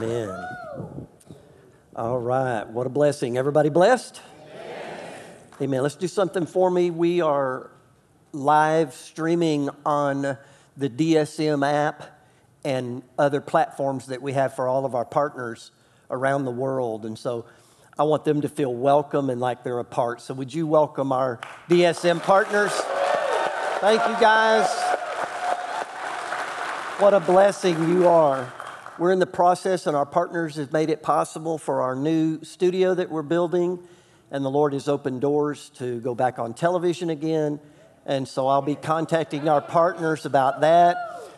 Amen. All right. What a blessing. Everybody blessed? Amen. Amen. Let's do something for me. We are live streaming on the DSM app and other platforms that we have for all of our partners around the world. And so I want them to feel welcome and like they're a part. So would you welcome our DSM partners? Thank you, guys. What a blessing you are. We're in the process, and our partners have made it possible for our new studio that we're building. And the Lord has opened doors to go back on television again. And so I'll be contacting our partners about that.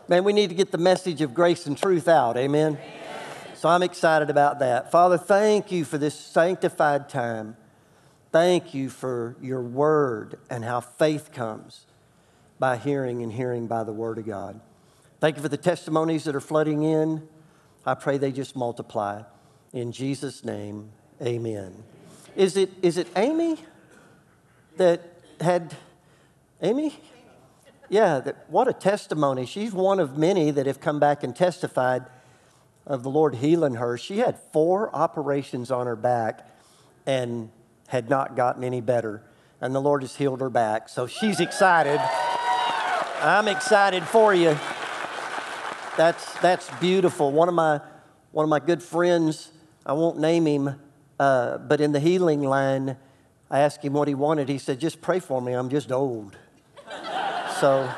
Man, we need to get the message of grace and truth out. Amen. Amen. So I'm excited about that. Father, thank you for this sanctified time. Thank you for your word and how faith comes by hearing and hearing by the word of God. Thank you for the testimonies that are flooding in. I pray they just multiply. In Jesus' name, amen. Is it, is it Amy that had, Amy? Yeah, that, what a testimony. She's one of many that have come back and testified of the Lord healing her. She had four operations on her back and had not gotten any better. And the Lord has healed her back. So she's excited. I'm excited for you. That's, that's beautiful. One of, my, one of my good friends, I won't name him, uh, but in the healing line, I asked him what he wanted. He said, Just pray for me. I'm just old. so,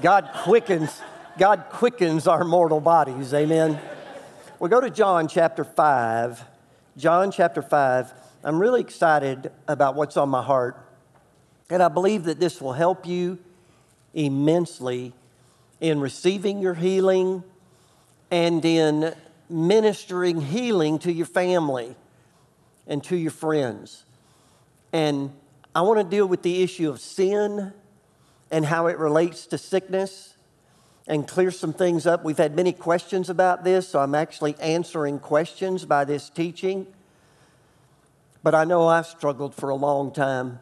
God quickens, God quickens our mortal bodies. Amen. We go to John chapter 5. John chapter 5. I'm really excited about what's on my heart. And I believe that this will help you immensely in receiving your healing and in ministering healing to your family and to your friends. And I want to deal with the issue of sin and how it relates to sickness and clear some things up. We've had many questions about this, so I'm actually answering questions by this teaching. But I know I've struggled for a long time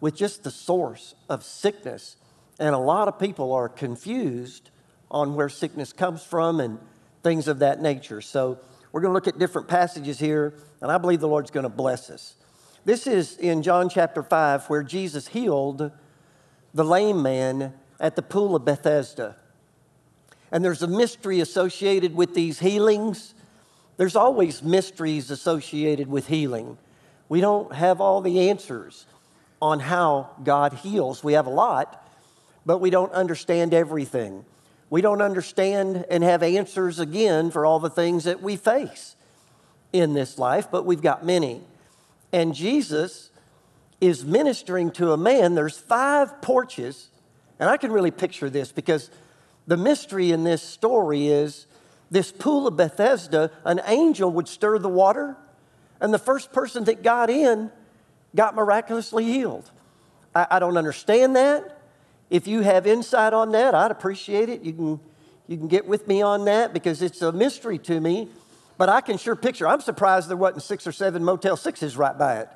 with just the source of sickness and a lot of people are confused on where sickness comes from and things of that nature. So we're going to look at different passages here, and I believe the Lord's going to bless us. This is in John chapter 5 where Jesus healed the lame man at the pool of Bethesda. And there's a mystery associated with these healings. There's always mysteries associated with healing. We don't have all the answers on how God heals. We have a lot, but we don't understand everything. We don't understand and have answers again for all the things that we face in this life, but we've got many. And Jesus is ministering to a man. There's five porches, and I can really picture this because the mystery in this story is this pool of Bethesda, an angel would stir the water, and the first person that got in got miraculously healed. I, I don't understand that. If you have insight on that, I'd appreciate it. You can, you can get with me on that because it's a mystery to me. But I can sure picture. I'm surprised there wasn't six or seven Motel Sixes right by it.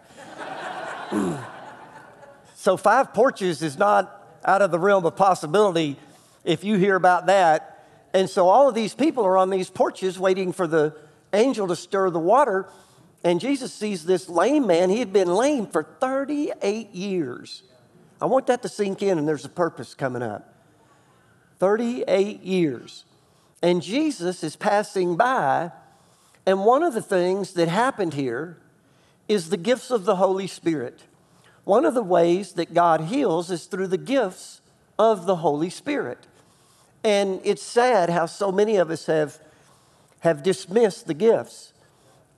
so five porches is not out of the realm of possibility if you hear about that. And so all of these people are on these porches waiting for the angel to stir the water. And Jesus sees this lame man. He had been lame for 38 years. I want that to sink in, and there's a purpose coming up. 38 years. And Jesus is passing by, and one of the things that happened here is the gifts of the Holy Spirit. One of the ways that God heals is through the gifts of the Holy Spirit. And it's sad how so many of us have, have dismissed the gifts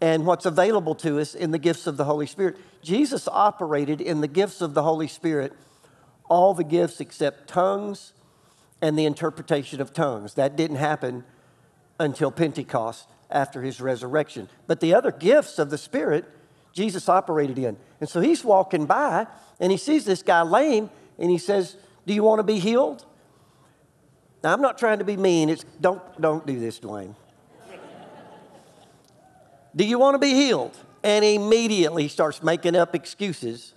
and what's available to us in the gifts of the Holy Spirit. Jesus operated in the gifts of the Holy Spirit all the gifts except tongues and the interpretation of tongues. That didn't happen until Pentecost after his resurrection. But the other gifts of the Spirit, Jesus operated in. And so he's walking by and he sees this guy lame and he says, Do you want to be healed? Now, I'm not trying to be mean. It's, don't, don't do this, Duane. do you want to be healed? And immediately starts making up excuses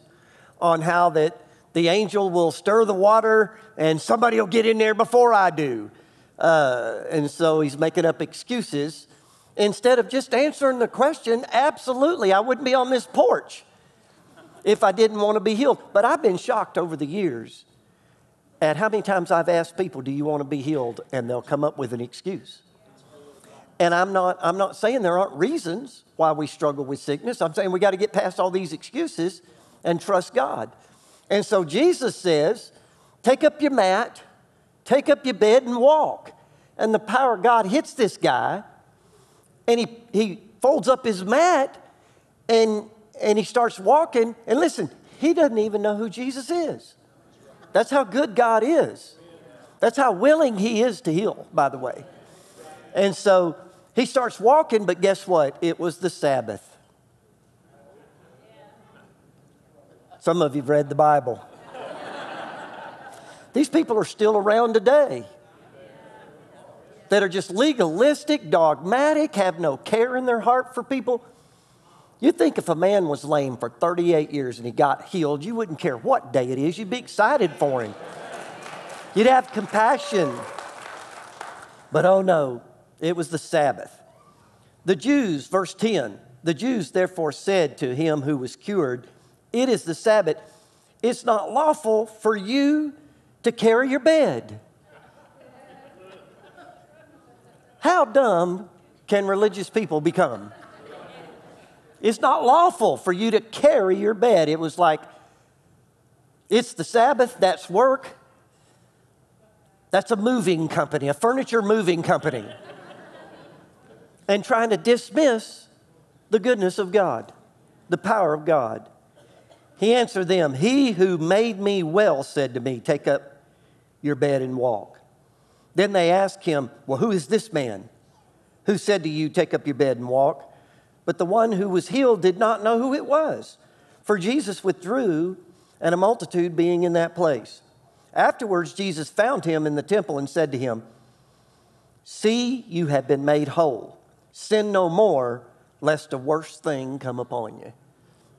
on how that the angel will stir the water and somebody will get in there before I do. Uh, and so he's making up excuses instead of just answering the question absolutely, I wouldn't be on this porch if I didn't want to be healed. But I've been shocked over the years at how many times I've asked people, Do you want to be healed? And they'll come up with an excuse. And I'm not, I'm not saying there aren't reasons why we struggle with sickness. I'm saying we got to get past all these excuses and trust God. And so Jesus says, Take up your mat, take up your bed, and walk. And the power of God hits this guy, and he, he folds up his mat and, and he starts walking. And listen, he doesn't even know who Jesus is. That's how good God is. That's how willing he is to heal, by the way. And so he starts walking, but guess what? It was the Sabbath. Some of you have read the Bible. These people are still around today that are just legalistic, dogmatic, have no care in their heart for people. You think if a man was lame for 38 years and he got healed, you wouldn't care what day it is. You'd be excited for him. You'd have compassion. But oh no, it was the Sabbath. The Jews, verse 10, the Jews therefore said to him who was cured, It is the Sabbath. It's not lawful for you to carry your bed. How dumb can religious people become? It's not lawful for you to carry your bed. It was like, it's the Sabbath, that's work. That's a moving company, a furniture moving company. and trying to dismiss the goodness of God, the power of God. He answered them, He who made me well said to me, Take up your bed and walk. Then they asked him, Well, who is this man who said to you, Take up your bed and walk? But the one who was healed did not know who it was, for Jesus withdrew, and a multitude being in that place. Afterwards, Jesus found him in the temple and said to him, See, you have been made whole. Sin no more, lest a worse thing come upon you.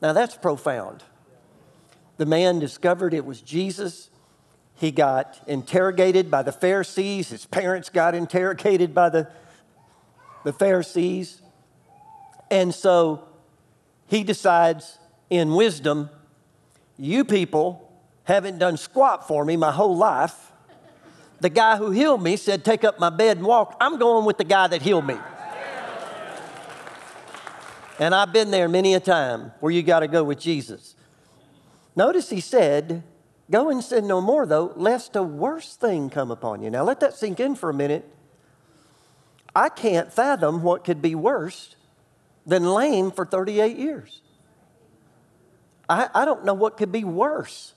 Now that's profound. The man discovered it was Jesus. He got interrogated by the Pharisees. His parents got interrogated by the, the Pharisees. And so he decides, in wisdom, you people haven't done squat for me my whole life. The guy who healed me said, Take up my bed and walk. I'm going with the guy that healed me. And I've been there many a time where you got to go with Jesus. Notice he said, Go and sin no more, though, lest a worse thing come upon you. Now let that sink in for a minute. I can't fathom what could be worse than lame for 38 years. I, I don't know what could be worse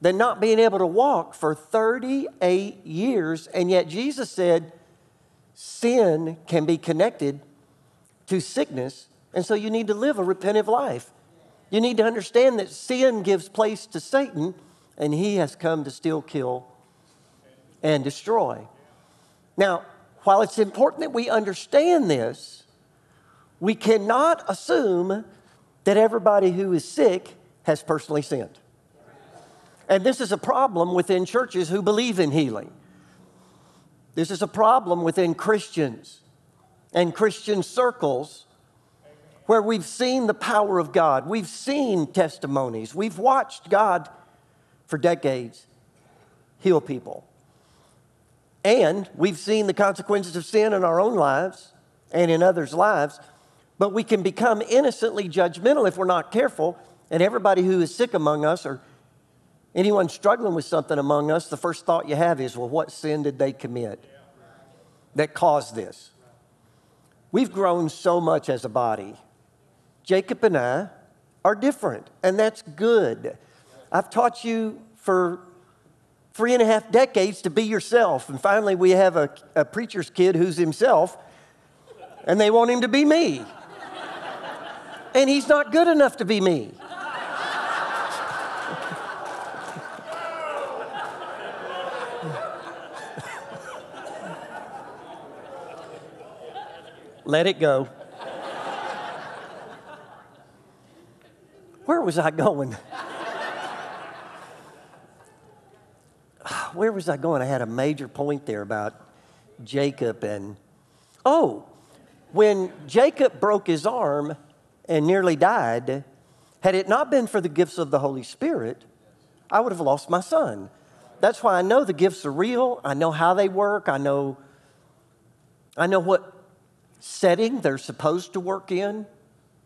than not being able to walk for 38 years. And yet Jesus said sin can be connected to sickness. And so you need to live a repentive life. You need to understand that sin gives place to Satan, and he has come to steal, kill, and destroy. Now, while it's important that we understand this, we cannot assume that everybody who is sick has personally sinned. And this is a problem within churches who believe in healing. This is a problem within Christians and Christian circles where we've seen the power of God. We've seen testimonies. We've watched God for decades heal people. And we've seen the consequences of sin in our own lives and in others' lives. But we can become innocently judgmental if we're not careful. And everybody who is sick among us or anyone struggling with something among us, the first thought you have is, well, what sin did they commit that caused this? We've grown so much as a body. Jacob and I are different, and that's good. I've taught you for three and a half decades to be yourself, and finally we have a, a preacher's kid who's himself, and they want him to be me. and he's not good enough to be me. Let it go. Where was I going? Where was I going? I had a major point there about Jacob and, oh, when Jacob broke his arm and nearly died, had it not been for the gifts of the Holy Spirit, I would have lost my son. That's why I know the gifts are real. I know how they work. I know, I know what setting they're supposed to work in.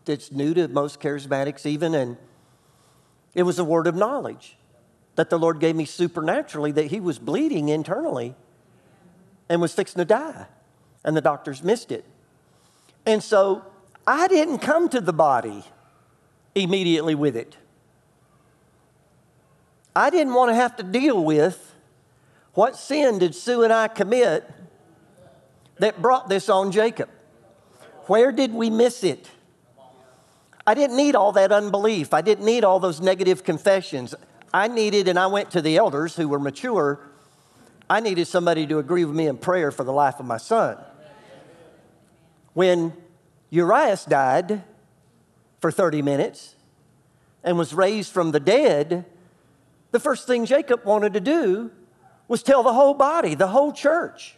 That's new to most charismatics, even. And it was a word of knowledge that the Lord gave me supernaturally that he was bleeding internally and was fixing to die. And the doctors missed it. And so I didn't come to the body immediately with it. I didn't want to have to deal with what sin did Sue and I commit that brought this on Jacob. Where did we miss it? I didn't need all that unbelief. I didn't need all those negative confessions. I needed, and I went to the elders who were mature, I needed somebody to agree with me in prayer for the life of my son. When Urias died for 30 minutes and was raised from the dead, the first thing Jacob wanted to do was tell the whole body, the whole church.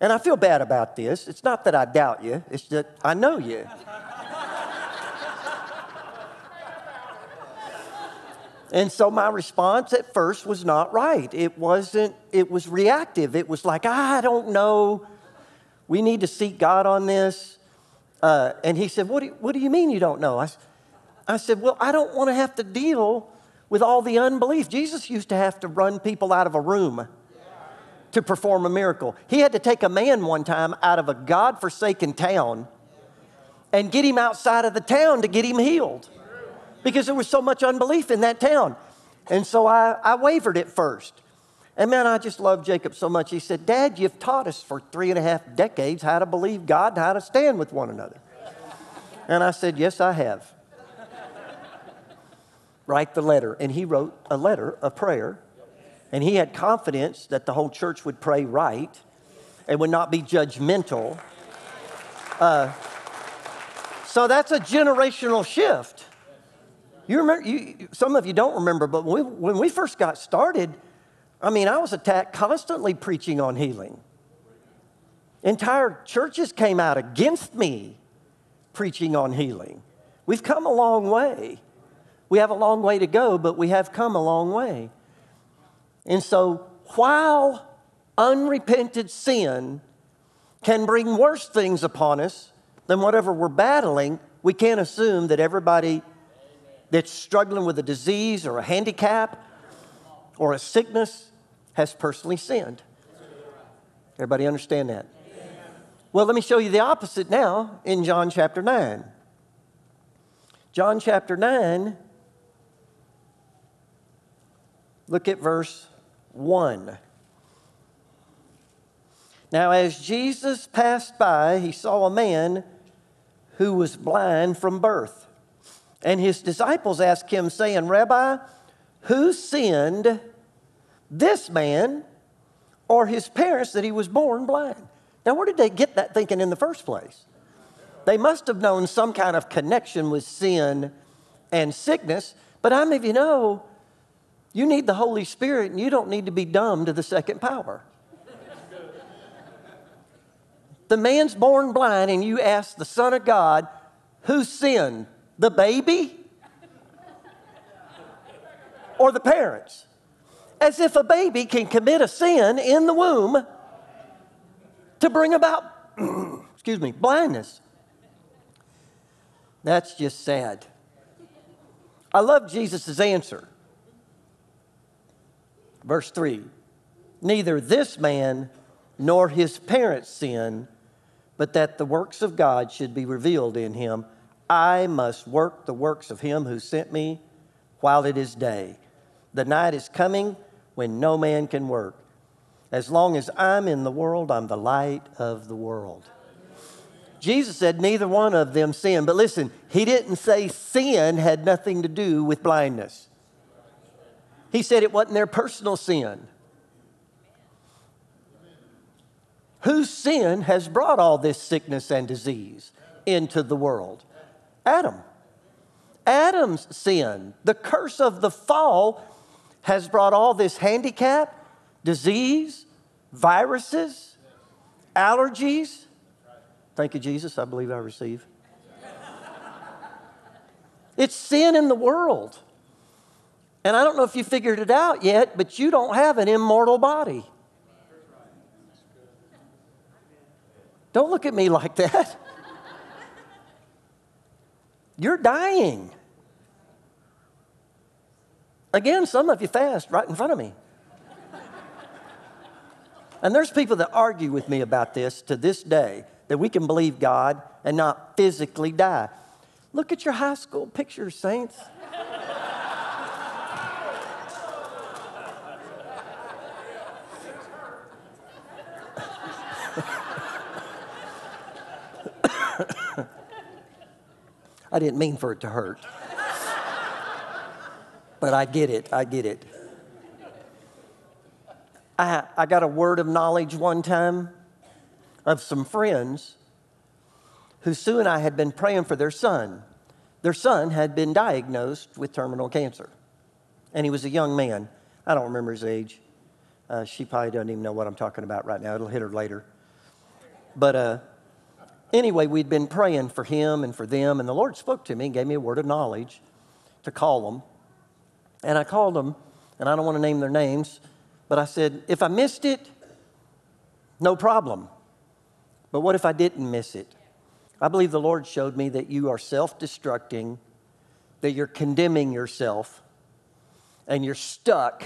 And I feel bad about this. It's not that I doubt you, it's that I know you. And so my response at first was not right. It wasn't, it was reactive. It was like, I don't know. We need to seek God on this. Uh, and he said, what do, you, what do you mean you don't know? I, I said, Well, I don't want to have to deal with all the unbelief. Jesus used to have to run people out of a room to perform a miracle. He had to take a man one time out of a God forsaken town and get him outside of the town to get him healed because there was so much unbelief in that town. And so I, I wavered at first. And man, I just love Jacob so much. He said, Dad, you've taught us for three and a half decades how to believe God and how to stand with one another. And I said, Yes, I have. Write the letter. And he wrote a letter, a prayer. And he had confidence that the whole church would pray right and would not be judgmental. Uh, so that's a generational shift. You remember, you, some of you don't remember, but when we, when we first got started, I mean, I was attacked constantly preaching on healing. Entire churches came out against me preaching on healing. We've come a long way. We have a long way to go, but we have come a long way. And so, while unrepented sin can bring worse things upon us than whatever we're battling, we can't assume that everybody that's struggling with a disease or a handicap or a sickness has personally sinned. Everybody understand that? Well, let me show you the opposite now in John chapter 9. John chapter 9, look at verse 1. Now, as Jesus passed by, he saw a man who was blind from birth. And his disciples asked him, saying, Rabbi, who sinned, this man or his parents, that he was born blind? Now, where did they get that thinking in the first place? They must have known some kind of connection with sin and sickness, but many of you know you need the Holy Spirit and you don't need to be dumb to the second power? the man's born blind, and you ask the Son of God, who sinned, the baby or the parents? As if a baby can commit a sin in the womb to bring about, excuse me, blindness. That's just sad. I love Jesus' answer. Verse 3 Neither this man nor his parents sinned, but that the works of God should be revealed in him. I must work the works of him who sent me while it is day. The night is coming when no man can work. As long as I'm in the world, I'm the light of the world. Jesus said neither one of them sinned. But listen, he didn't say sin had nothing to do with blindness. He said it wasn't their personal sin. Whose sin has brought all this sickness and disease into the world? Adam. Adam's sin, the curse of the fall, has brought all this handicap, disease, viruses, allergies. Thank you, Jesus. I believe I receive. It's sin in the world. And I don't know if you figured it out yet, but you don't have an immortal body. Don't look at me like that. You're dying. Again, some of you fast right in front of me. and there's people that argue with me about this to this day that we can believe God and not physically die. Look at your high school pictures, saints. I didn't mean for it to hurt. but I get it, I get it. I, I got a word of knowledge one time of some friends who Sue and I had been praying for their son. Their son had been diagnosed with terminal cancer, and he was a young man. I don't remember his age. Uh, she probably doesn't even know what I'm talking about right now. It'll hit her later. But uh, Anyway, we'd been praying for him and for them, and the Lord spoke to me and gave me a word of knowledge to call them. And I called them, and I don't want to name their names, but I said, if I missed it, no problem. But what if I didn't miss it? I believe the Lord showed me that you are self destructing, that you're condemning yourself, and you're stuck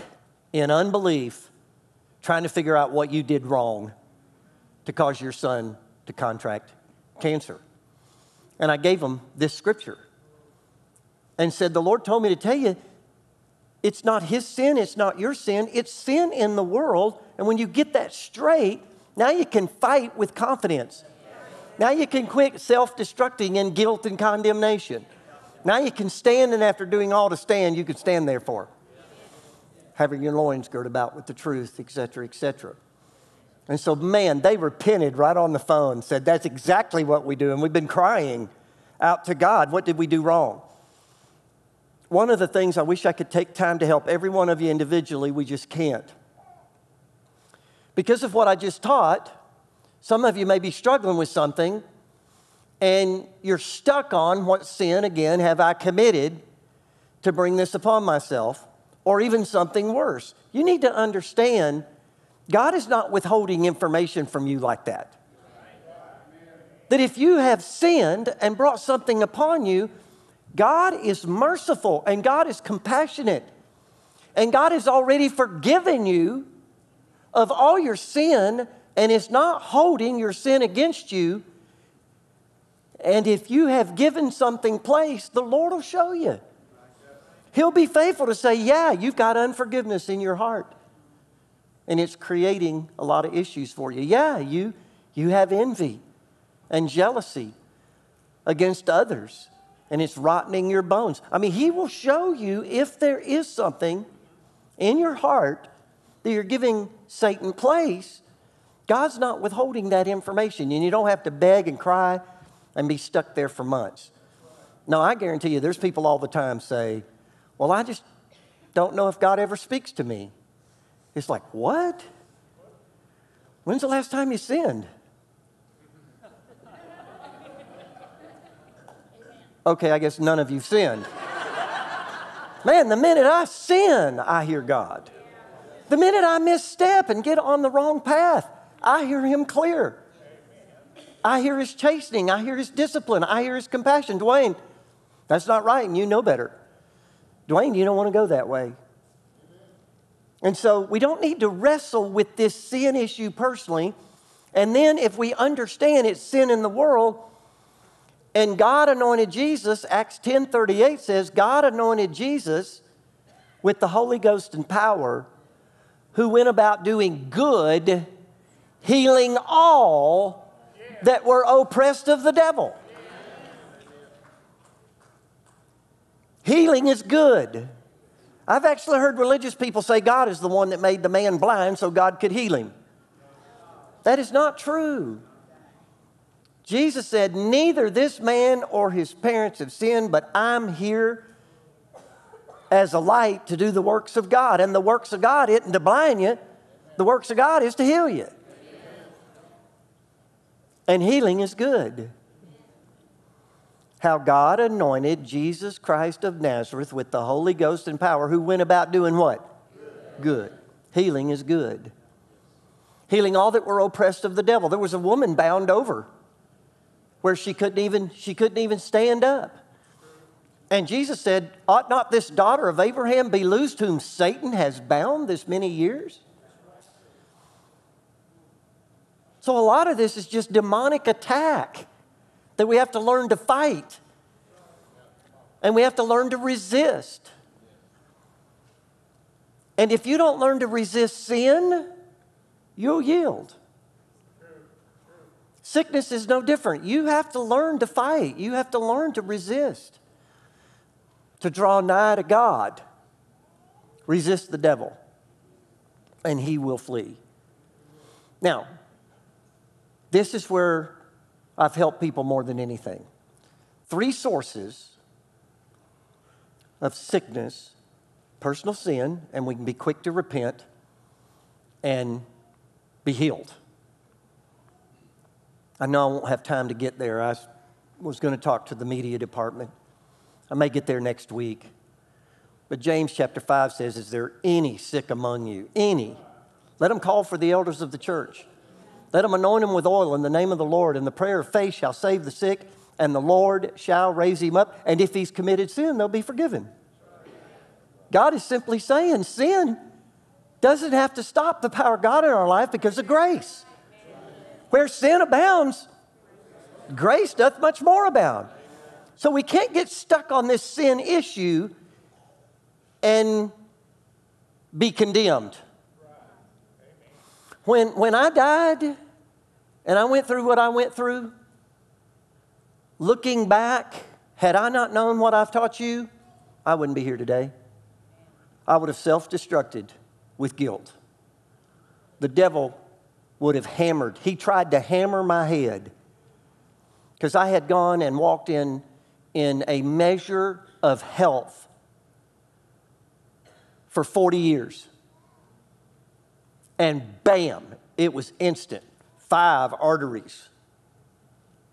in unbelief trying to figure out what you did wrong to cause your son to contract cancer. And I gave him this scripture and said, The Lord told me to tell you, it's not his sin, it's not your sin, it's sin in the world. And when you get that straight, now you can fight with confidence. Now you can quit self destructing in guilt and condemnation. Now you can stand, and after doing all to stand, you can stand there for. Having your loins girt about with the truth, etc., etc. And so, man, they repented right on the phone, said, That's exactly what we do. And we've been crying out to God, What did we do wrong? One of the things I wish I could take time to help every one of you individually, we just can't. Because of what I just taught, some of you may be struggling with something and you're stuck on what sin, again, have I committed to bring this upon myself, or even something worse. You need to understand God is not withholding information from you like that. That if you have sinned and brought something upon you, God is merciful and God is compassionate. And God has already forgiven you of all your sin and is not holding your sin against you. And if you have given something place, the Lord will show you. He'll be faithful to say, Yeah, you've got unforgiveness in your heart and it's creating a lot of issues for you. Yeah, you, you have envy and jealousy against others, and it's rotting your bones. I mean, He will show you if there is something in your heart that you're giving Satan place. God's not withholding that information, and you don't have to beg and cry and be stuck there for months. No, I guarantee you, there's people all the time say, Well, I just don't know if God ever speaks to me. It's like, what? When's the last time you sinned? Okay, I guess none of you sinned. Man, the minute I sin, I hear God. The minute I misstep and get on the wrong path, I hear Him clear. I hear His chastening. I hear His discipline. I hear His compassion. Duane, that's not right, and you know better. Duane, you don't want to go that way. And so we don't need to wrestle with this sin issue personally. And then if we understand it's sin in the world, and God anointed Jesus, Acts 10:38 says, God anointed Jesus with the Holy Ghost and power, who went about doing good, healing all that were oppressed of the devil. Healing is good. I've actually heard religious people say God is the one that made the man blind so God could heal him. That is not true. Jesus said, Neither this man or his parents have sinned, but I'm here as a light to do the works of God. And the works of God isn't to blind you, the works of God is to heal you. And healing is good. How God anointed Jesus Christ of Nazareth with the Holy Ghost and power, who went about doing what? Good. good. Healing is good. Healing all that were oppressed of the devil. There was a woman bound over where she couldn't even, she couldn't even stand up. And Jesus said, Ought not this daughter of Abraham be loosed whom Satan has bound this many years? So, a lot of this is just demonic attack that we have to learn to fight. And we have to learn to resist. And if you don't learn to resist sin, you'll yield. Sickness is no different. You have to learn to fight, you have to learn to resist, to draw nigh to God. Resist the devil, and he will flee. Now, this is where I've helped people more than anything. Three sources of sickness personal sin, and we can be quick to repent and be healed. I know I won't have time to get there. I was going to talk to the media department. I may get there next week. But James chapter 5 says, Is there any sick among you? Any. Let them call for the elders of the church. Let them anoint him with oil in the name of the Lord, and the prayer of faith shall save the sick, and the Lord shall raise him up. And if he's committed sin, they'll be forgiven. God is simply saying sin doesn't have to stop the power of God in our life because of grace. Where sin abounds, grace doth much more abound. So we can't get stuck on this sin issue and be condemned. When, when I died and I went through what I went through, looking back, had I not known what I've taught you, I wouldn't be here today. I would have self destructed with guilt. The devil would have hammered. He tried to hammer my head because I had gone and walked in, in a measure of health for 40 years. And bam, it was instant. Five arteries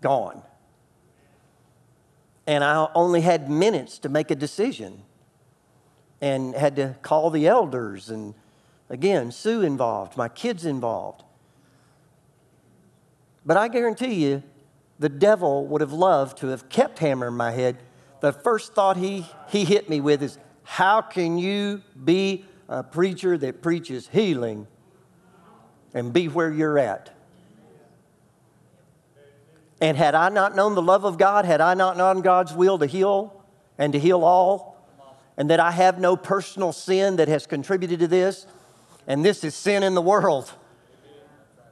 gone. And I only had minutes to make a decision and had to call the elders and again, Sue involved, my kids involved. But I guarantee you, the devil would have loved to have kept hammering my head. The first thought he, he hit me with is, How can you be a preacher that preaches healing and be where you're at? And had I not known the love of God, had I not known God's will to heal and to heal all, and that I have no personal sin that has contributed to this, and this is sin in the world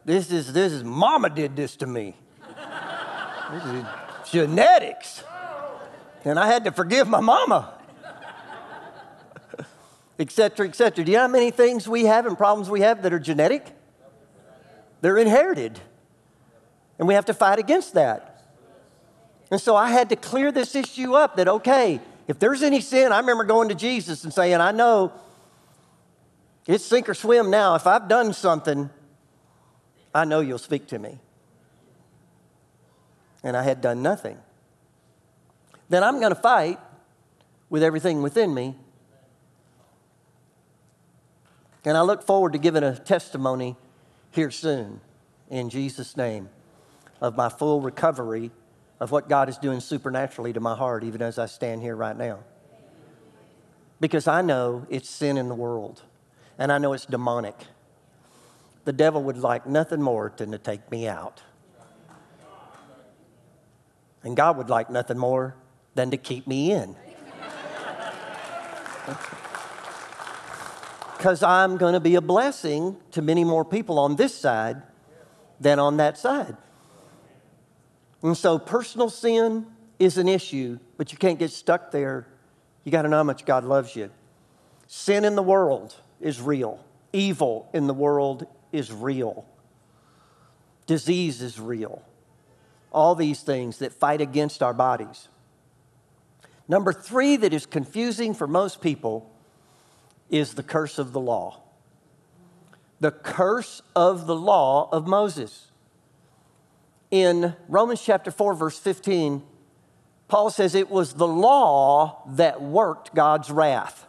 this is, this is, mama did this to me. this is genetics. And I had to forgive my mama. Etc. Etc. Do you know how many things we have and problems we have that are genetic? They're inherited. And we have to fight against that. And so I had to clear this issue up that, okay, if there's any sin, I remember going to Jesus and saying, I know it's sink or swim now. If I've done something, I know you'll speak to me. And I had done nothing. Then I'm going to fight with everything within me. And I look forward to giving a testimony here soon, in Jesus' name, of my full recovery of what God is doing supernaturally to my heart, even as I stand here right now. Because I know it's sin in the world, and I know it's demonic the devil would like nothing more than to take me out. And God would like nothing more than to keep me in. Because I'm going to be a blessing to many more people on this side than on that side. And so personal sin is an issue, but you can't get stuck there. You got to know how much God loves you. Sin in the world is real, evil in the world is real, disease is real. All these things that fight against our bodies. Number three, that is confusing for most people, is the curse of the law. The curse of the law of Moses. In Romans chapter 4, verse 15, Paul says it was the law that worked God's wrath.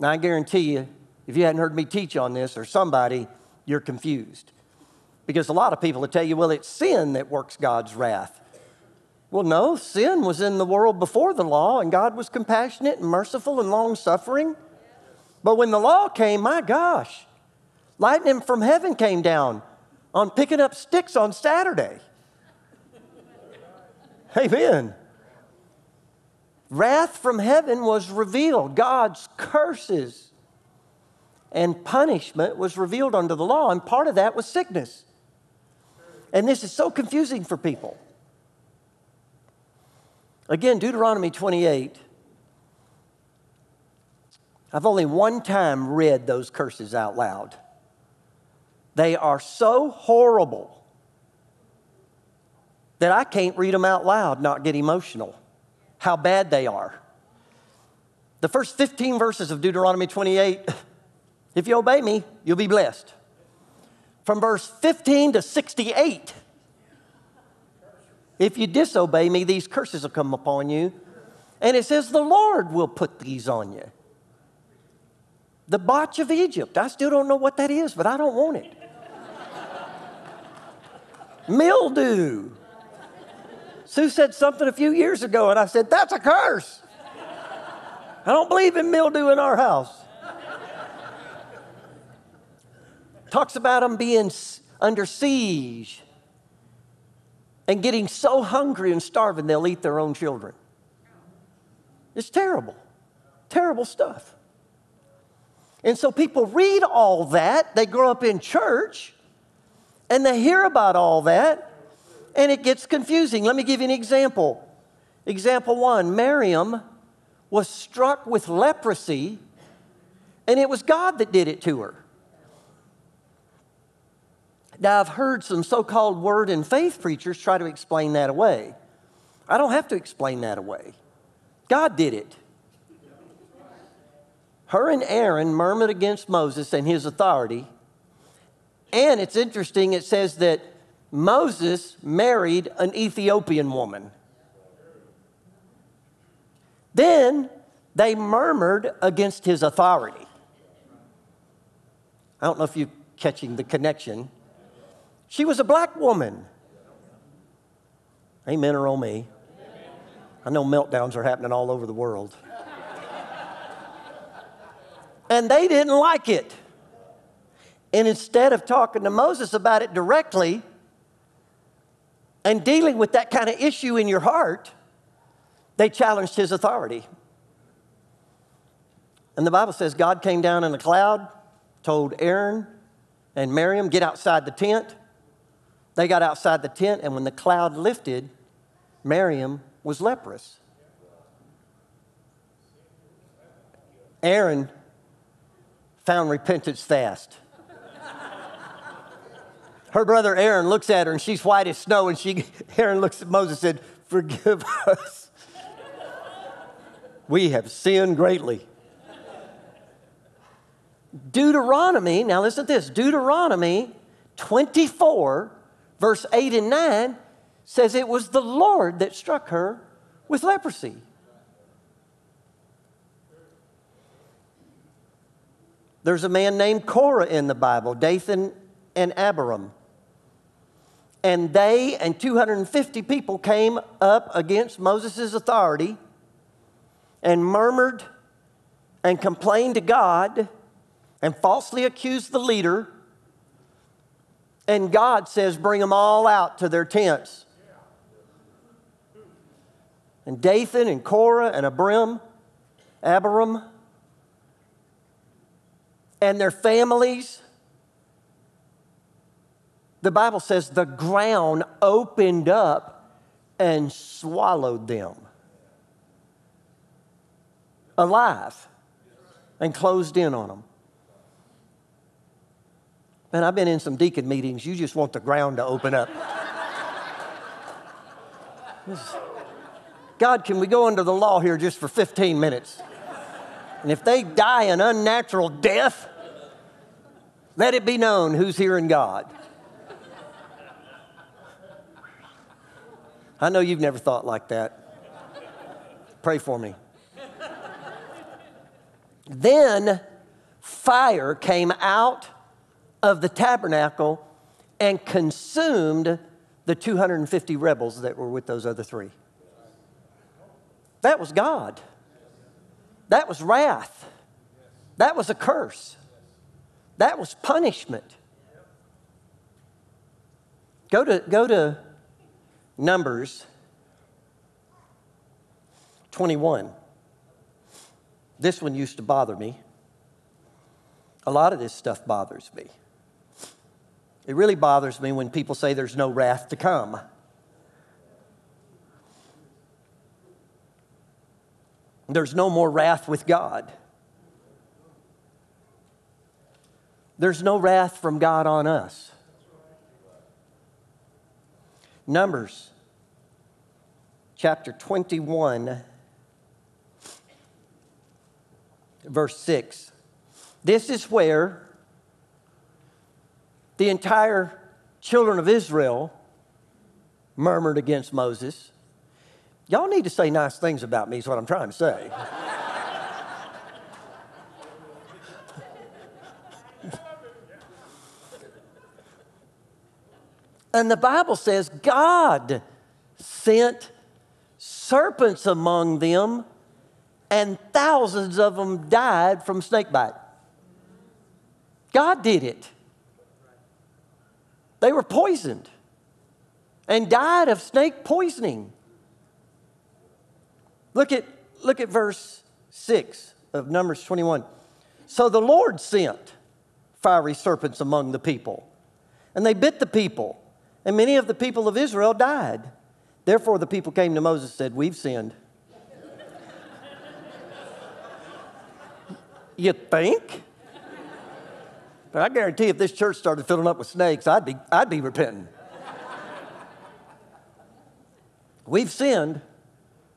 Now, I guarantee you, if you hadn't heard me teach on this or somebody, you're confused. Because a lot of people will tell you, well, it's sin that works God's wrath. Well, no, sin was in the world before the law, and God was compassionate and merciful and long suffering. But when the law came, my gosh, lightning from heaven came down on picking up sticks on Saturday. Amen. Wrath from heaven was revealed. God's curses and punishment was revealed under the law, and part of that was sickness. And this is so confusing for people. Again, Deuteronomy 28. I've only one time read those curses out loud. They are so horrible that I can't read them out loud, not get emotional. How bad they are. The first 15 verses of Deuteronomy 28 if you obey me, you'll be blessed. From verse 15 to 68, if you disobey me, these curses will come upon you. And it says, The Lord will put these on you. The botch of Egypt. I still don't know what that is, but I don't want it. Mildew. Sue said something a few years ago, and I said, That's a curse. I don't believe in mildew in our house. Talks about them being under siege and getting so hungry and starving they'll eat their own children. It's terrible, terrible stuff. And so people read all that, they grow up in church, and they hear about all that, and it gets confusing. Let me give you an example. Example one Miriam was struck with leprosy, and it was God that did it to her. Now, I've heard some so called word and faith preachers try to explain that away. I don't have to explain that away. God did it. Her and Aaron murmured against Moses and his authority. And it's interesting, it says that Moses married an Ethiopian woman. Then they murmured against his authority. I don't know if you're catching the connection. She was a black woman. Amen or oh me. I know meltdowns are happening all over the world. and they didn't like it. And instead of talking to Moses about it directly and dealing with that kind of issue in your heart, they challenged his authority. And the Bible says God came down in a cloud, told Aaron and Miriam, get outside the tent. They got outside the tent, and when the cloud lifted, Miriam was leprous. Aaron found repentance fast. Her brother Aaron looks at her and she's white as snow, and she, Aaron looks at Moses and said, Forgive us. we have sinned greatly. Deuteronomy, now listen to this Deuteronomy 24 verse 8 and 9 says it was the Lord that struck her with leprosy. There's a man named Korah in the Bible, Dathan and Abiram. And they and 250 people came up against Moses' authority and murmured and complained to God and falsely accused the leader and God says, bring them all out to their tents. And Dathan and Korah and Abram, Abiram, and their families. The Bible says the ground opened up and swallowed them alive and closed in on them. Man, I've been in some deacon meetings. You just want the ground to open up. God, can we go under the law here just for 15 minutes? And if they die an unnatural death, let it be known who's hearing God. I know you've never thought like that. Pray for me. Then fire came out of the tabernacle and consumed the 250 rebels that were with those other three. That was God. That was wrath. That was a curse. That was punishment. Go to, go to Numbers 21. This one used to bother me. A lot of this stuff bothers me. It really bothers me when people say there's no wrath to come. There's no more wrath with God. There's no wrath from God on us. Numbers chapter 21, verse 6. This is where the entire children of Israel murmured against Moses. Y'all need to say nice things about me, is what I'm trying to say. and the Bible says God sent serpents among them, and thousands of them died from snakebite. God did it. They were poisoned and died of snake poisoning. Look at, look at verse 6 of Numbers 21. So the Lord sent fiery serpents among the people, and they bit the people, and many of the people of Israel died. Therefore, the people came to Moses and said, We've sinned. you think? But I guarantee if this church started filling up with snakes, I'd be, I'd be repenting. We've sinned,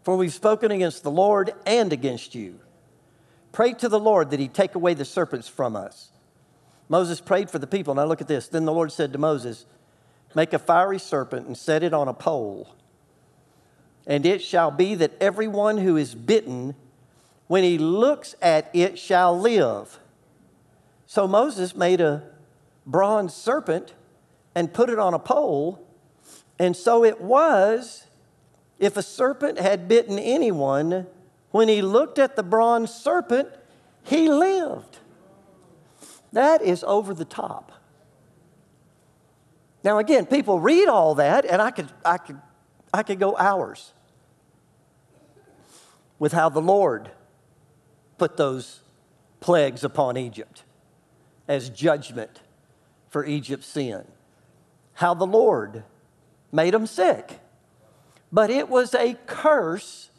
for we've spoken against the Lord and against you. Pray to the Lord that he take away the serpents from us. Moses prayed for the people. Now look at this. Then the Lord said to Moses, Make a fiery serpent and set it on a pole. And it shall be that everyone who is bitten, when he looks at it, shall live. So Moses made a bronze serpent and put it on a pole. And so it was, if a serpent had bitten anyone, when he looked at the bronze serpent, he lived. That is over the top. Now, again, people read all that, and I could, I could, I could go hours with how the Lord put those plagues upon Egypt as judgment for Egypt's sin. How the Lord made them sick. But it was a curse,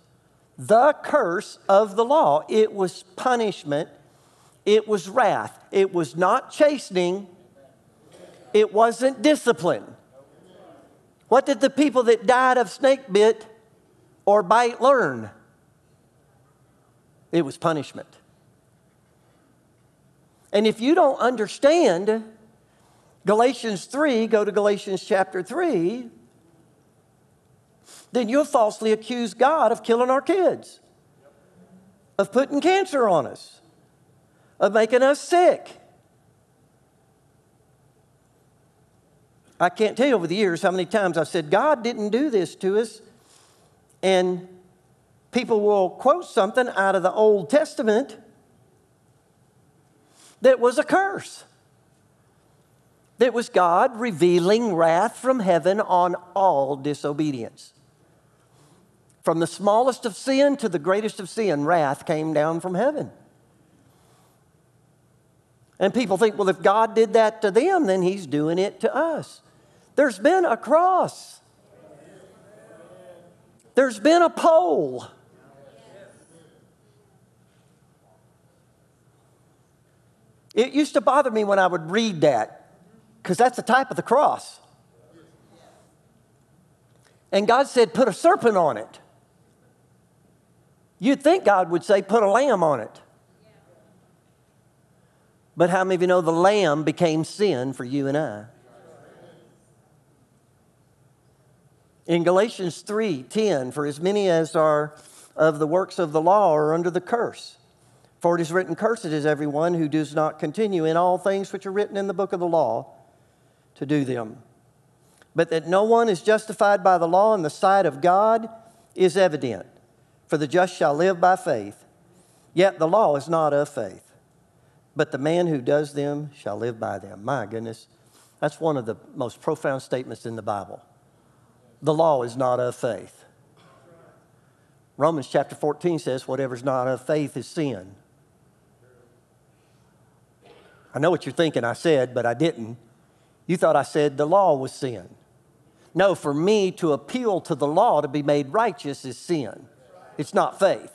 the curse of the law. It was punishment, it was wrath. It was not chastening, it wasn't discipline. What did the people that died of snake bit or bite learn? It was punishment. And if you don't understand Galatians 3, go to Galatians chapter 3, then you'll falsely accuse God of killing our kids, of putting cancer on us, of making us sick. I can't tell you over the years how many times I've said, God didn't do this to us. And people will quote something out of the Old Testament that was a curse. That was God revealing wrath from heaven on all disobedience. From the smallest of sin to the greatest of sin, wrath came down from heaven. And people think, well, if God did that to them, then He's doing it to us. There's been a cross, there's been a pole. It used to bother me when I would read that because that's the type of the cross. And God said, put a serpent on it. You'd think God would say, put a lamb on it. But how many of you know the lamb became sin for you and I? In Galatians 3:10, for as many as are of the works of the law are under the curse. For it is written, Cursed is everyone who does not continue in all things which are written in the book of the law to do them. But that no one is justified by the law in the sight of God is evident, for the just shall live by faith. Yet the law is not of faith, but the man who does them shall live by them. My goodness, that's one of the most profound statements in the Bible. The law is not of faith. Romans chapter 14 says, Whatever's not of faith is sin. I know what you're thinking I said, but I didn't. You thought I said the law was sin. No, for me to appeal to the law to be made righteous is sin. It's not faith.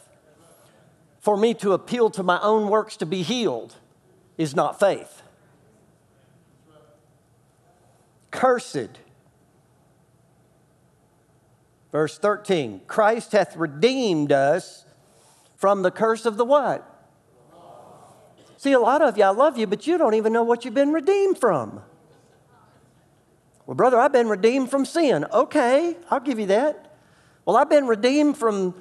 For me to appeal to my own works to be healed is not faith. Cursed. Verse 13 Christ hath redeemed us from the curse of the what? See, a lot of you, I love you, but you don't even know what you've been redeemed from. Well, brother, I've been redeemed from sin. Okay, I'll give you that. Well, I've been redeemed from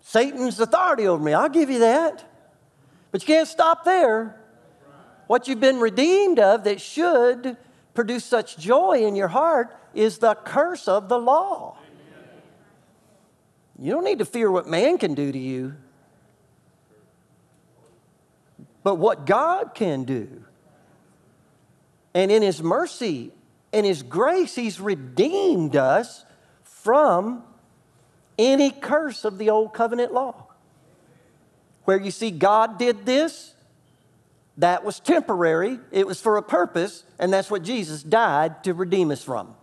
Satan's authority over me. I'll give you that. But you can't stop there. What you've been redeemed of that should produce such joy in your heart is the curse of the law. You don't need to fear what man can do to you but what God can do. And in His mercy and His grace, He's redeemed us from any curse of the old covenant law. Where you see God did this, that was temporary, it was for a purpose, and that's what Jesus died to redeem us from.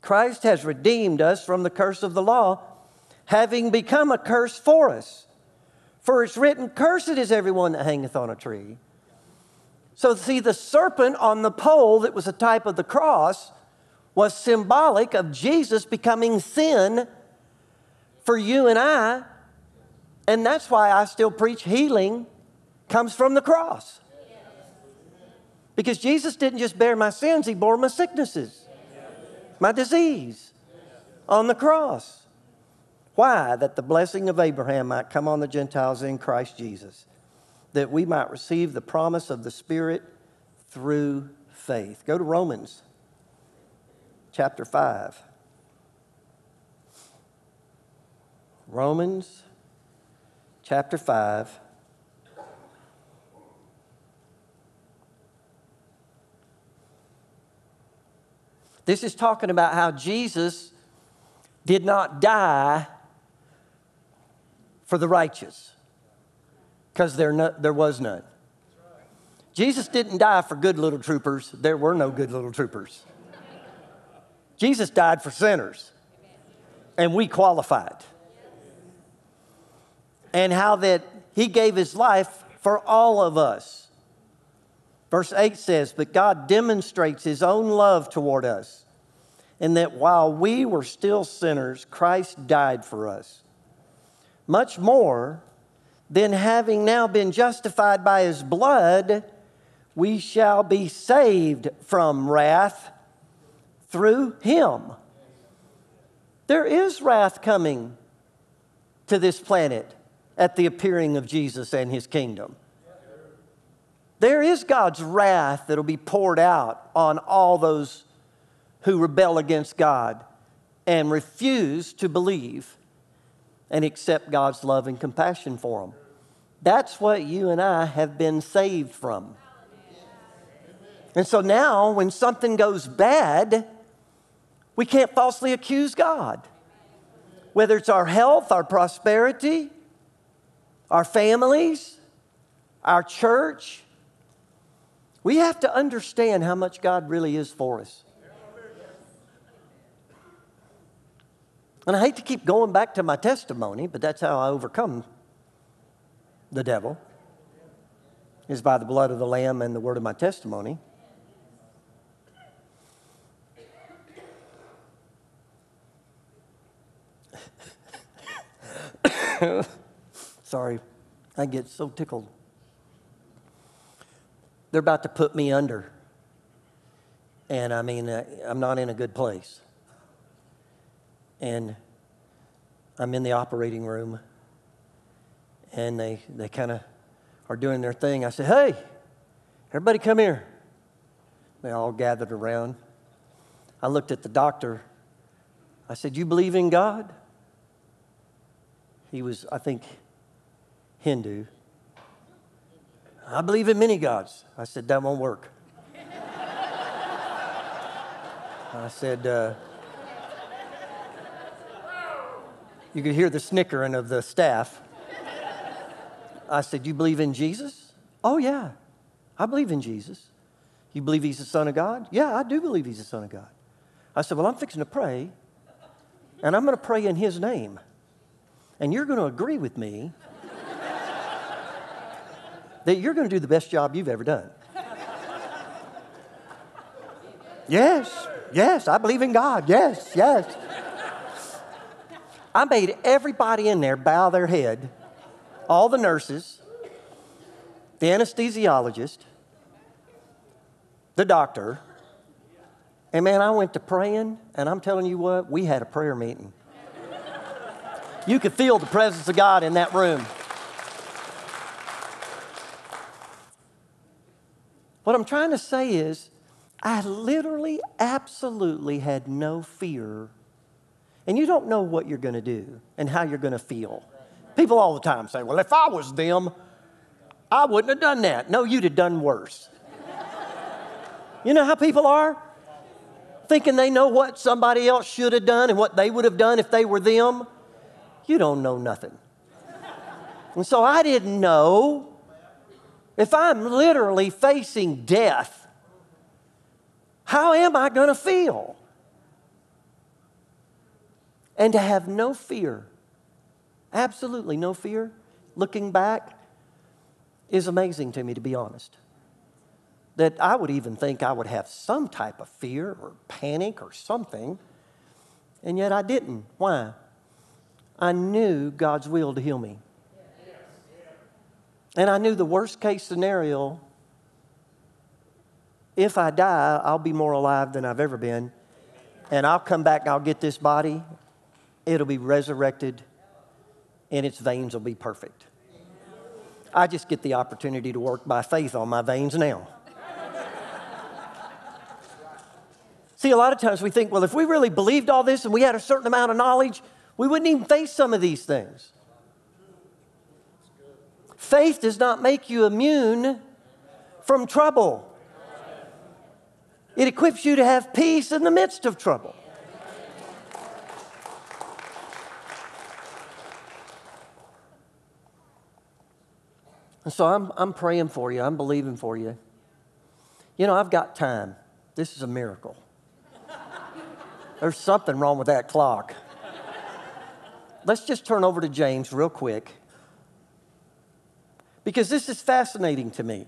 Christ has redeemed us from the curse of the law, having become a curse for us. For it's written, Cursed is everyone that hangeth on a tree. So, see, the serpent on the pole that was a type of the cross was symbolic of Jesus becoming sin for you and I. And that's why I still preach healing comes from the cross. Because Jesus didn't just bear my sins, He bore my sicknesses, my disease on the cross. Why? That the blessing of Abraham might come on the Gentiles in Christ Jesus, that we might receive the promise of the Spirit through faith. Go to Romans chapter 5. Romans chapter 5. This is talking about how Jesus did not die for the righteous because there, no, there was none. Jesus didn't die for good little troopers. There were no good little troopers. Jesus died for sinners, and we qualified. And how that he gave his life for all of us. Verse 8 says, But God demonstrates his own love toward us, in that while we were still sinners, Christ died for us much more, than having now been justified by his blood, we shall be saved from wrath through him. There is wrath coming to this planet at the appearing of Jesus and his kingdom. There is God's wrath that'll be poured out on all those who rebel against God and refuse to believe and accept God's love and compassion for them. That's what you and I have been saved from. And so now, when something goes bad, we can't falsely accuse God. Whether it's our health, our prosperity, our families, our church, we have to understand how much God really is for us. And I hate to keep going back to my testimony, but that's how I overcome the devil is by the blood of the lamb and the word of my testimony. Sorry, I get so tickled. They're about to put me under. And I mean, uh, I'm not in a good place. And I'm in the operating room. And they, they kind of are doing their thing. I said, Hey, everybody come here. They all gathered around. I looked at the doctor. I said, You believe in God? He was, I think, Hindu. I believe in many gods. I said, That won't work. I said, uh, You could hear the snickering of the staff. I said, Do You believe in Jesus? Oh, yeah, I believe in Jesus. You believe he's the Son of God? Yeah, I do believe he's the Son of God. I said, Well, I'm fixing to pray, and I'm going to pray in his name. And you're going to agree with me that you're going to do the best job you've ever done. yes, yes, I believe in God. Yes, yes. I made everybody in there bow their head, all the nurses, the anesthesiologist, the doctor. And man, I went to praying, and I'm telling you what, we had a prayer meeting. You could feel the presence of God in that room. What I'm trying to say is, I literally, absolutely had no fear. And you don't know what you're going to do and how you're going to feel. People all the time say, Well, if I was them, I wouldn't have done that. No, you'd have done worse. you know how people are? Thinking they know what somebody else should have done and what they would have done if they were them. You don't know nothing. And so I didn't know if I'm literally facing death, how am I going to feel? And to have no fear, absolutely no fear, looking back, is amazing to me, to be honest. That I would even think I would have some type of fear or panic or something, and yet I didn't. Why? I knew God's will to heal me. And I knew the worst case scenario if I die, I'll be more alive than I've ever been. And I'll come back, I'll get this body, it'll be resurrected, and its veins will be perfect. I just get the opportunity to work by faith on my veins now. See, a lot of times we think, well, if we really believed all this and we had a certain amount of knowledge, we wouldn't even face some of these things. Faith does not make you immune from trouble. It equips you to have peace in the midst of trouble. And so I'm, I'm praying for you. I'm believing for you. You know, I've got time. This is a miracle. There's something wrong with that clock. Let's just turn over to James real quick because this is fascinating to me.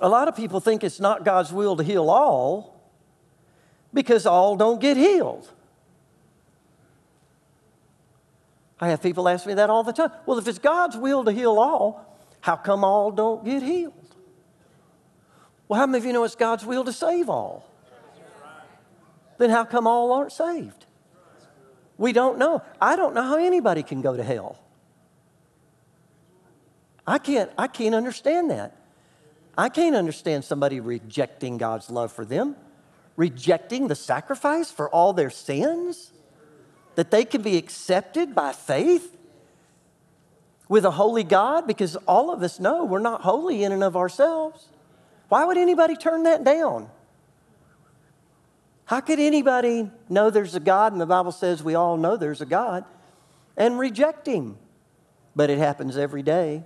A lot of people think it's not God's will to heal all because all don't get healed. I have people ask me that all the time. Well, if it's God's will to heal all, how come all don't get healed? Well, how many of you know it's God's will to save all? Then how come all aren't saved? We don't know. I don't know how anybody can go to hell. I can't, I can't understand that. I can't understand somebody rejecting God's love for them, rejecting the sacrifice for all their sins, that they can be accepted by faith with a holy God, because all of us know we're not holy in and of ourselves. Why would anybody turn that down? How could anybody know there's a God, and the Bible says we all know there's a God, and reject Him? But it happens every day.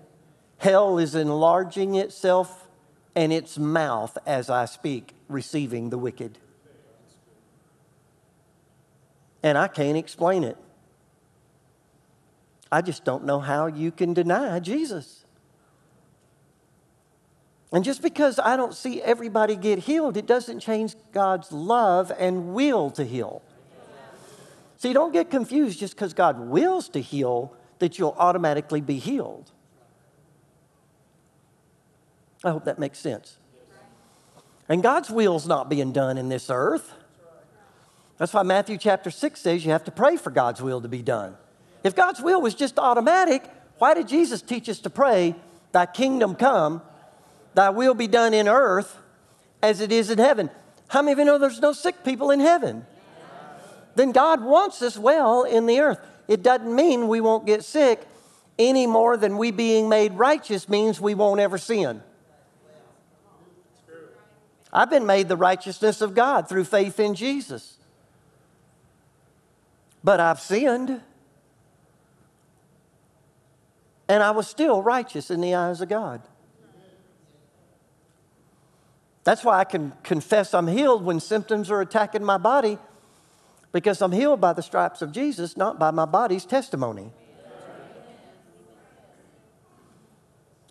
Hell is enlarging itself and its mouth as I speak, receiving the wicked. And I can't explain it. I just don't know how you can deny Jesus. And just because I don't see everybody get healed, it doesn't change God's love and will to heal. See, don't get confused just because God wills to heal that you'll automatically be healed. I hope that makes sense. And God's will's not being done in this earth. That's why Matthew chapter 6 says you have to pray for God's will to be done. If God's will was just automatic, why did Jesus teach us to pray, Thy kingdom come, Thy will be done in earth as it is in heaven? How many of you know there's no sick people in heaven? Then God wants us well in the earth. It doesn't mean we won't get sick any more than we being made righteous means we won't ever sin. I've been made the righteousness of God through faith in Jesus. But I've sinned. And I was still righteous in the eyes of God. That's why I can confess I'm healed when symptoms are attacking my body because I'm healed by the stripes of Jesus, not by my body's testimony.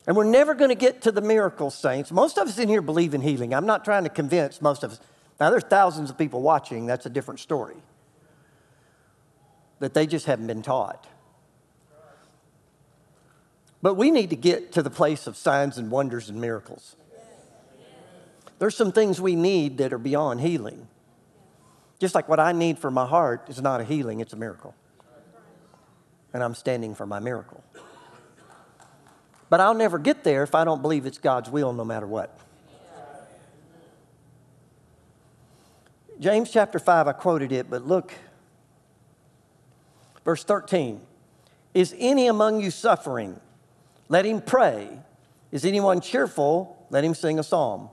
And we're never going to get to the miracle, saints. Most of us in here believe in healing. I'm not trying to convince most of us. Now, there's thousands of people watching. That's a different story. That they just haven't been taught. But we need to get to the place of signs and wonders and miracles. There's some things we need that are beyond healing. Just like what I need for my heart is not a healing, it's a miracle. And I'm standing for my miracle. But I'll never get there if I don't believe it's God's will no matter what. James chapter 5, I quoted it, but look, verse 13. Is any among you suffering? Let him pray. Is anyone cheerful? Let him sing a psalm.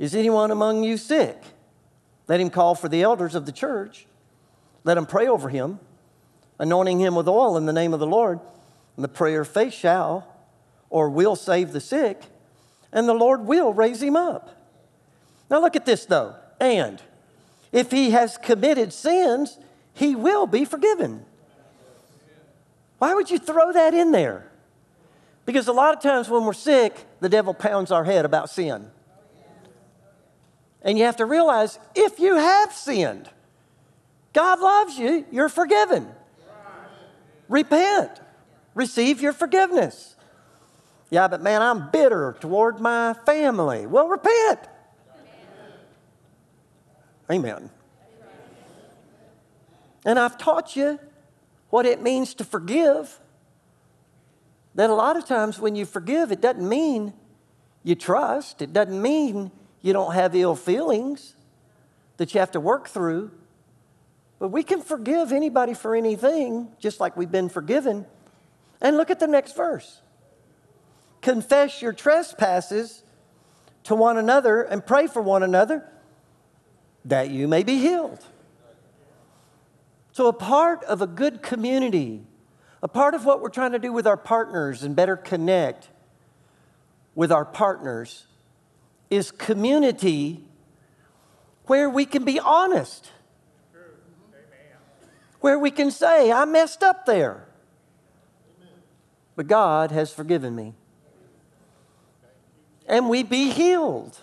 Is anyone among you sick? Let him call for the elders of the church. Let him pray over him, anointing him with oil in the name of the Lord. And the prayer of faith shall or will save the sick, and the Lord will raise him up. Now look at this though. And if he has committed sins, he will be forgiven. Why would you throw that in there? Because a lot of times when we're sick, the devil pounds our head about sin. And you have to realize if you have sinned, God loves you, you're forgiven. Repent, receive your forgiveness. Yeah, but man, I'm bitter toward my family. Well, repent. Amen. And I've taught you what it means to forgive. That a lot of times when you forgive, it doesn't mean you trust, it doesn't mean you don't have ill feelings that you have to work through. But we can forgive anybody for anything, just like we've been forgiven. And look at the next verse confess your trespasses to one another and pray for one another that you may be healed. So, a part of a good community, a part of what we're trying to do with our partners and better connect with our partners is community where we can be honest, where we can say, I messed up there, but God has forgiven me. And we be healed.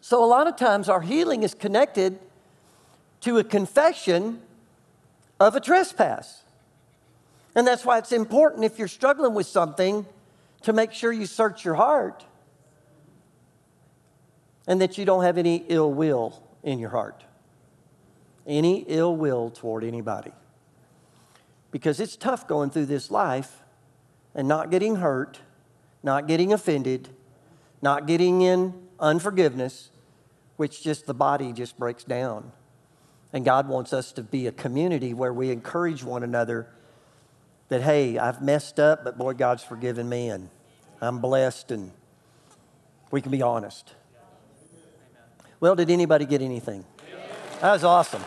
So, a lot of times, our healing is connected to a confession of a trespass. And that's why it's important if you're struggling with something to make sure you search your heart and that you don't have any ill will in your heart, any ill will toward anybody. Because it's tough going through this life and not getting hurt, not getting offended, not getting in unforgiveness, which just the body just breaks down. And God wants us to be a community where we encourage one another that, hey, I've messed up, but boy, God's forgiven me and I'm blessed and we can be honest. Well, did anybody get anything? That was awesome.